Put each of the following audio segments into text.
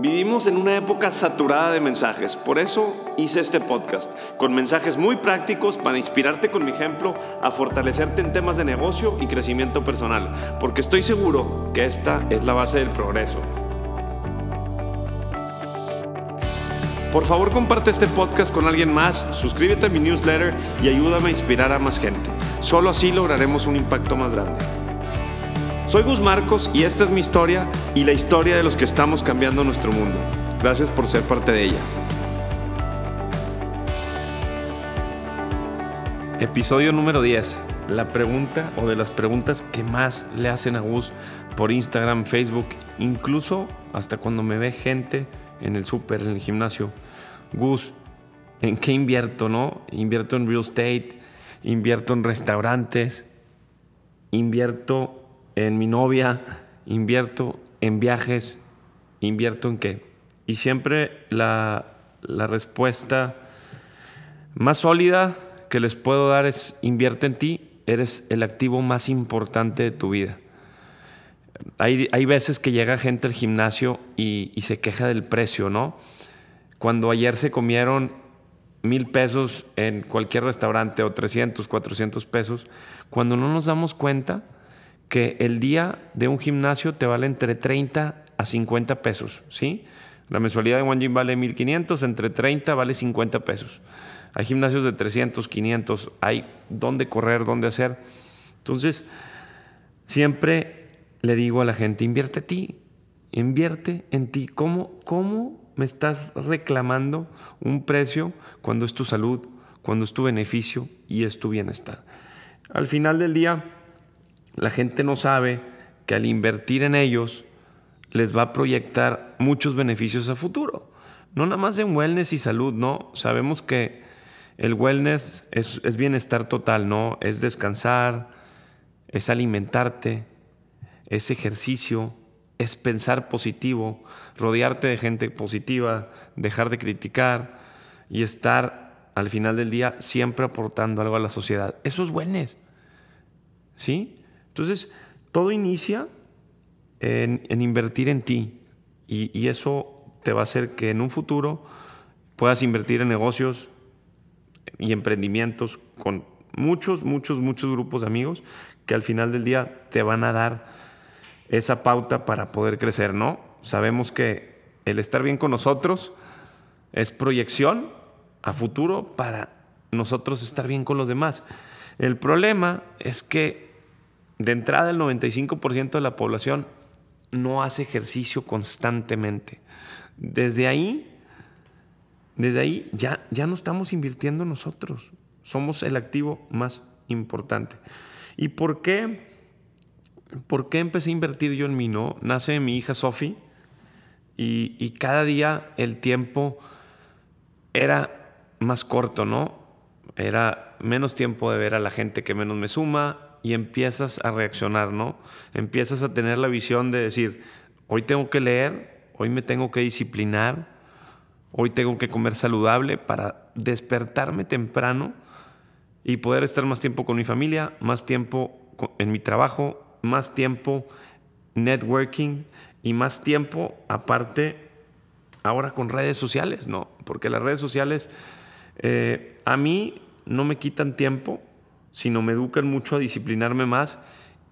Vivimos en una época saturada de mensajes, por eso hice este podcast, con mensajes muy prácticos para inspirarte con mi ejemplo a fortalecerte en temas de negocio y crecimiento personal, porque estoy seguro que esta es la base del progreso. Por favor comparte este podcast con alguien más, suscríbete a mi newsletter y ayúdame a inspirar a más gente. Solo así lograremos un impacto más grande. Soy Gus Marcos y esta es mi historia y la historia de los que estamos cambiando nuestro mundo. Gracias por ser parte de ella. Episodio número 10. La pregunta o de las preguntas que más le hacen a Gus por Instagram, Facebook, incluso hasta cuando me ve gente en el súper, en el gimnasio. Gus, ¿en qué invierto, no? Invierto en real estate, invierto en restaurantes, invierto en mi novia, invierto en viajes, invierto en qué. Y siempre la, la respuesta más sólida que les puedo dar es invierte en ti, eres el activo más importante de tu vida. Hay, hay veces que llega gente al gimnasio y, y, se queja del precio, ¿no? Cuando ayer se comieron mil pesos en cualquier restaurante o 300, 400 pesos, cuando no nos damos cuenta, que el día de un gimnasio te vale entre 30 a 50 pesos, ¿sí? La mensualidad de One Gym vale 1500, entre 30 vale 50 pesos. Hay gimnasios de 300, 500, hay dónde correr, dónde hacer. Entonces, siempre le digo a la gente, invierte ti, invierte en ti. ¿Cómo, ¿Cómo me estás reclamando un precio cuando es tu salud, cuando es tu beneficio y es tu bienestar? Al final del día, la gente no sabe que al invertir en ellos les va a proyectar muchos beneficios a futuro. No nada más en wellness y salud, ¿no? Sabemos que el wellness es, es bienestar total, ¿no? Es descansar, es alimentarte, es ejercicio, es pensar positivo, rodearte de gente positiva, dejar de criticar y estar al final del día siempre aportando algo a la sociedad. Eso es wellness. ¿Sí? Entonces, todo inicia en, invertir en ti y, eso te va a hacer que en un futuro puedas invertir en negocios y emprendimientos con muchos, muchos, muchos grupos de amigos que al final del día te van a dar esa pauta para poder crecer, ¿no? Sabemos que el estar bien con nosotros es proyección a futuro para nosotros estar bien con los demás. El problema es que de entrada, el 95% de la población no hace ejercicio constantemente. Desde ahí, desde ahí ya, ya no estamos invirtiendo nosotros. Somos el activo más importante. ¿Y por qué? ¿Por qué empecé a invertir yo en mí? No? Nace mi hija Sophie y, y cada día el tiempo era más corto, ¿no? Era menos tiempo de ver a la gente que menos me suma, y empiezas a reaccionar, ¿no? Empiezas a tener la visión de decir, hoy tengo que leer, hoy me tengo que disciplinar, hoy tengo que comer saludable para despertarme temprano y poder estar más tiempo con mi familia, más tiempo en mi trabajo, más tiempo networking y más tiempo aparte ahora con redes sociales, ¿no? Porque las redes sociales eh, a mí no me quitan tiempo, sino me educan mucho a disciplinarme más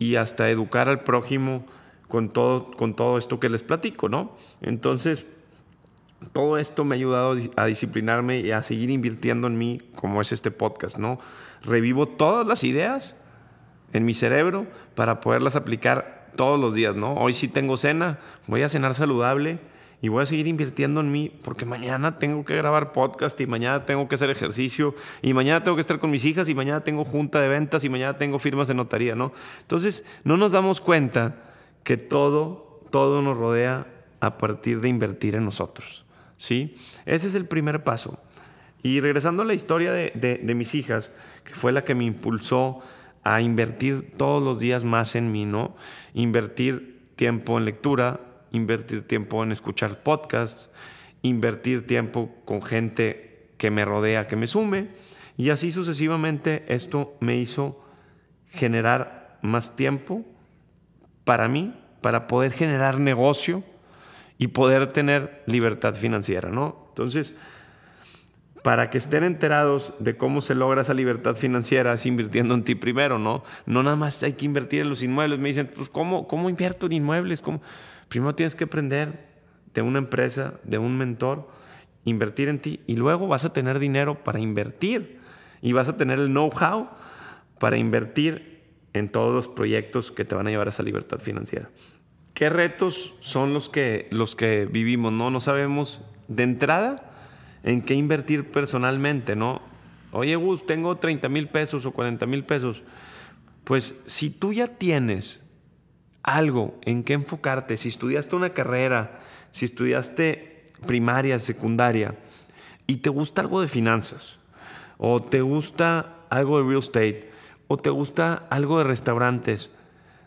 y hasta educar al prójimo con todo, con todo esto que les platico, ¿no? Entonces, todo esto me ha ayudado a disciplinarme y a seguir invirtiendo en mí, como es este podcast, ¿no? Revivo todas las ideas en mi cerebro para poderlas aplicar todos los días, ¿no? Hoy sí tengo cena, voy a cenar saludable y voy a seguir invirtiendo en mí porque mañana tengo que grabar podcast y mañana tengo que hacer ejercicio y mañana tengo que estar con mis hijas y mañana tengo junta de ventas y mañana tengo firmas de notaría, ¿no? Entonces, no nos damos cuenta que todo, todo nos rodea a partir de invertir en nosotros, ¿sí? Ese es el primer paso. Y regresando a la historia de, de, de mis hijas, que fue la que me impulsó a invertir todos los días más en mí, ¿no? Invertir tiempo en lectura, invertir tiempo en escuchar podcasts, invertir tiempo con gente que me rodea, que me sume. Y así sucesivamente esto me hizo generar más tiempo para mí, para poder generar negocio y poder tener libertad financiera, ¿no? Entonces, para que estén enterados de cómo se logra esa libertad financiera es invirtiendo en ti primero, ¿no? No nada más hay que invertir en los inmuebles. Me dicen, pues, ¿cómo, cómo invierto en inmuebles? ¿Cómo? Primero tienes que aprender de una empresa, de un mentor, invertir en ti y luego vas a tener dinero para invertir y vas a tener el know-how para invertir en todos los proyectos que te van a llevar a esa libertad financiera. ¿Qué retos son los que, los que vivimos? No, no sabemos de entrada en qué invertir personalmente, ¿no? Oye, Gus, tengo 30 mil pesos o 40 mil pesos. Pues si tú ya tienes algo en qué enfocarte, si estudiaste una carrera, si estudiaste primaria, secundaria, y te gusta algo de finanzas, o te gusta algo de real estate, o te gusta algo de restaurantes,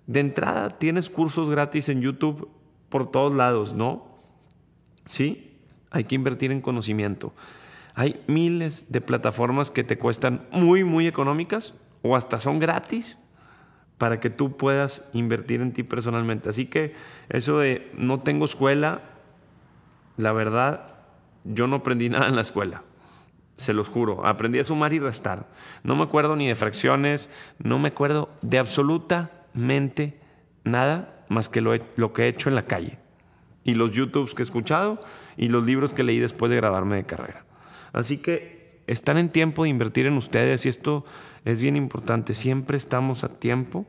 de entrada tienes cursos gratis en YouTube por todos lados, ¿no? ¿Sí? hay que invertir en conocimiento. Hay miles de plataformas que te cuestan muy, muy económicas o hasta son gratis para que tú puedas invertir en ti personalmente. Así que eso de no tengo escuela, la verdad, yo no aprendí nada en la escuela. Se los juro, aprendí a sumar y restar. No me acuerdo ni de fracciones, no me acuerdo de absolutamente nada más que lo, lo que he hecho en la calle y los YouTubes que he escuchado y los libros que leí después de graduarme de carrera. Así que están en tiempo de invertir en ustedes y esto es bien importante. Siempre estamos a tiempo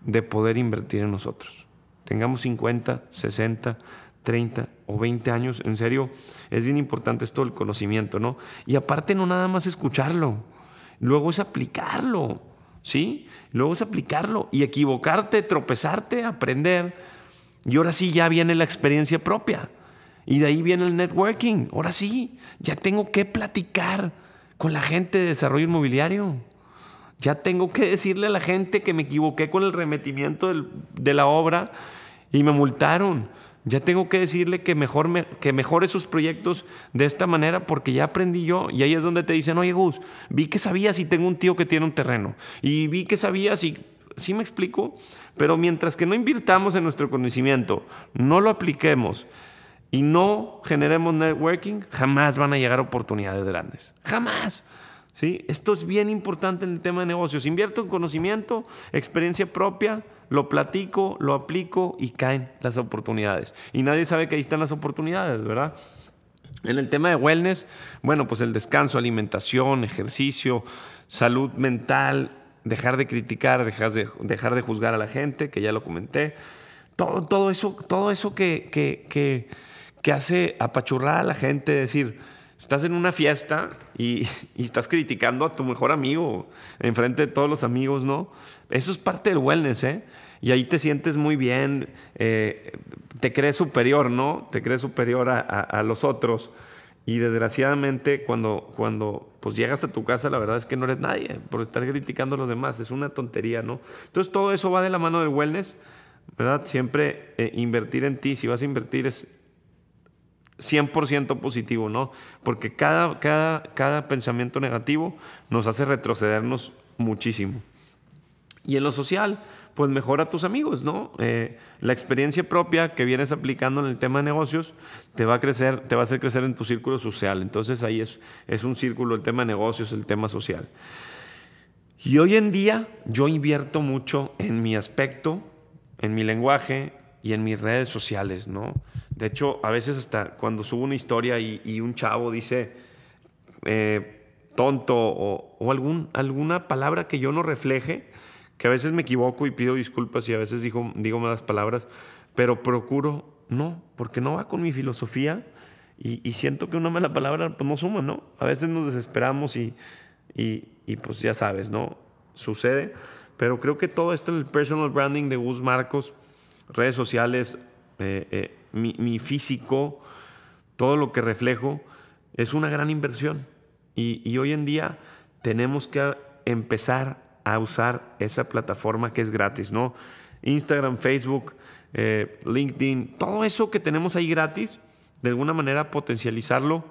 de poder invertir en nosotros. Tengamos 50, 60, 30 o 20 años, en serio, es bien importante esto del conocimiento, ¿no? Y aparte no nada más escucharlo, luego es aplicarlo, ¿sí? Luego es aplicarlo y equivocarte, tropezarte, aprender y ahora sí ya viene la experiencia propia. Y de ahí viene el networking. Ahora sí, ya tengo que platicar con la gente de desarrollo inmobiliario. Ya tengo que decirle a la gente que me equivoqué con el remetimiento de la obra y me multaron. Ya tengo que decirle que, mejor que mejore sus proyectos de esta manera porque ya aprendí yo. Y ahí es donde te dicen, oye Gus, vi que sabías y tengo un tío que tiene un terreno. Y vi que sabías y ¿Sí me explico? Pero mientras que no invirtamos en nuestro conocimiento, no lo apliquemos y no generemos networking, jamás van a llegar oportunidades grandes. Jamás. ¿Sí? Esto es bien importante en el tema de negocios. Invierto en conocimiento, experiencia propia, lo platico, lo aplico y caen las oportunidades. Y nadie sabe que ahí están las oportunidades, ¿verdad? En el tema de wellness, bueno, pues el descanso, alimentación, ejercicio, salud mental, dejar de criticar, dejar de, dejar de juzgar a la gente, que ya lo comenté. Todo, todo eso, todo eso que, que, que, hace apachurrar a la gente, decir, estás en una fiesta y, y, estás criticando a tu mejor amigo enfrente de todos los amigos, ¿no? Eso es parte del wellness, ¿eh? Y ahí te sientes muy bien, eh, te crees superior, ¿no? Te crees superior a, a los otros. Y desgraciadamente cuando, cuando pues llegas a tu casa, la verdad es que no eres nadie por estar criticando a los demás. Es una tontería, ¿no? Entonces todo eso va de la mano del wellness, ¿verdad? Siempre eh, invertir en ti, si vas a invertir es 100% positivo, ¿no? Porque cada, cada, cada pensamiento negativo nos hace retrocedernos muchísimo. Y en lo social, pues mejora a tus amigos, ¿no? Eh, la experiencia propia que vienes aplicando en el tema de negocios te va a crecer, te va a hacer crecer en tu círculo social. Entonces ahí es, es un círculo, el tema de negocios, el tema social. Y hoy en día yo invierto mucho en mi aspecto, en mi lenguaje y en mis redes sociales, ¿no? De hecho, a veces hasta cuando subo una historia y, un chavo dice eh, tonto o, o algún, alguna palabra que yo no refleje, que a veces me equivoco y pido disculpas y a veces digo, digo malas palabras, pero procuro no, porque no va con mi filosofía y, siento que una mala palabra pues, no suma, ¿no? A veces nos desesperamos y, y, pues ya sabes, ¿no? Sucede, pero creo que todo esto, el personal branding de Gus Marcos, redes sociales, eh, eh, mi, físico, todo lo que reflejo, es una gran inversión. Y, y, hoy en día tenemos que empezar a usar esa plataforma que es gratis, ¿no? Instagram, Facebook, eh, LinkedIn, todo eso que tenemos ahí gratis, de alguna manera potencializarlo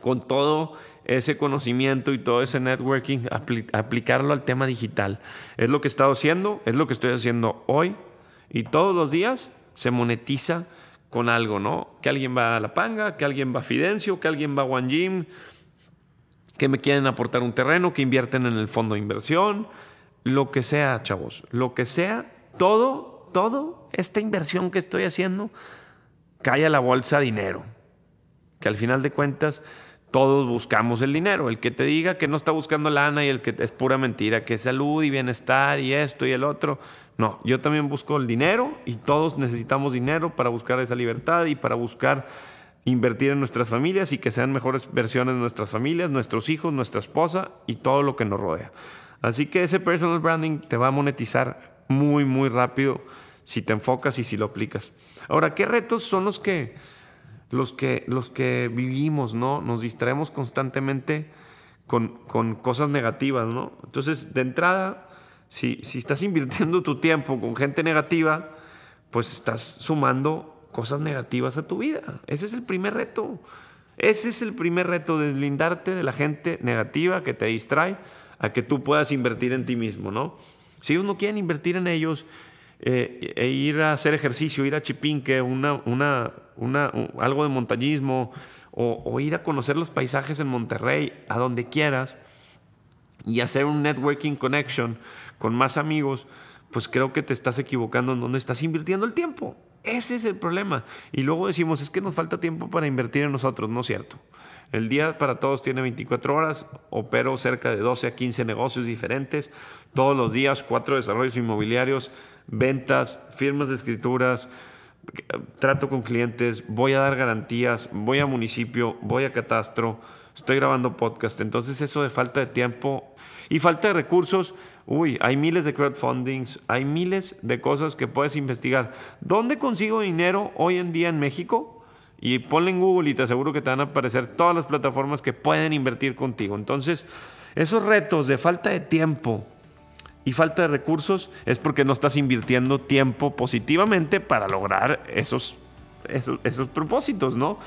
con todo ese conocimiento y todo ese networking, aplicarlo al tema digital. Es lo que he estado haciendo, es lo que estoy haciendo hoy y todos los días se monetiza con algo, ¿no? Que alguien va a La Panga, que alguien va a Fidencio, que alguien va a One Gym, que me quieren aportar un terreno, que invierten en el fondo de inversión, lo que sea, chavos, lo que sea, todo, todo, esta inversión que estoy haciendo, cae a la bolsa dinero. Que al final de cuentas, todos buscamos el dinero. El que te diga que no está buscando lana y el que es pura mentira, que es salud y bienestar y esto y el otro. No, yo también busco el dinero y todos necesitamos dinero para buscar esa libertad y para buscar invertir en nuestras familias y que sean mejores versiones de nuestras familias, nuestros hijos, nuestra esposa y todo lo que nos rodea. Así que ese personal branding te va a monetizar muy, muy rápido si te enfocas y si lo aplicas. Ahora, ¿qué retos son los que los que, los que vivimos, ¿no? Nos distraemos constantemente con, cosas negativas, ¿no? Entonces, de entrada, si, estás invirtiendo tu tiempo con gente negativa, pues estás sumando cosas negativas a tu vida. Ese es el primer reto. Ese es el primer reto, deslindarte de la gente negativa que te distrae a que tú puedas invertir en ti mismo, ¿no? Si ellos no quieren invertir en ellos eh, e ir a hacer ejercicio, ir a Chipinque, una, una, una, algo de montañismo o, ir a conocer los paisajes en Monterrey, a donde quieras, y hacer un networking connection con más amigos, pues creo que te estás equivocando en donde estás invirtiendo el tiempo. Ese es el problema. Y luego decimos, es que nos falta tiempo para invertir en nosotros, no es cierto. El día para todos tiene 24 horas, opero cerca de 12 a 15 negocios diferentes, todos los días, cuatro desarrollos inmobiliarios, ventas, firmas de escrituras, trato con clientes, voy a dar garantías, voy a municipio, voy a catastro, estoy grabando podcast. Entonces eso de falta de tiempo y falta de recursos, uy, hay miles de crowdfundings, hay miles de cosas que puedes investigar. ¿Dónde consigo dinero hoy en día en México? Y ponle en Google y te aseguro que te van a aparecer todas las plataformas que pueden invertir contigo. Entonces, esos retos de falta de tiempo, y falta de recursos es porque no estás invirtiendo tiempo positivamente para lograr esos, esos, propósitos, ¿no?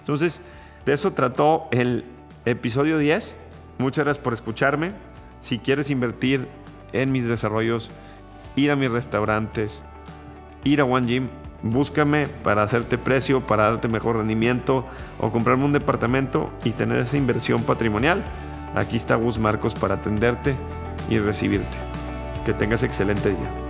Entonces, de eso trató el episodio 10. Muchas gracias por escucharme. Si quieres invertir en mis desarrollos, ir a mis restaurantes, ir a One Gym, búscame para hacerte precio, para darte mejor rendimiento o comprarme un departamento y tener esa inversión patrimonial. Aquí está Gus Marcos para atenderte y recibirte. Que tengas excelente día.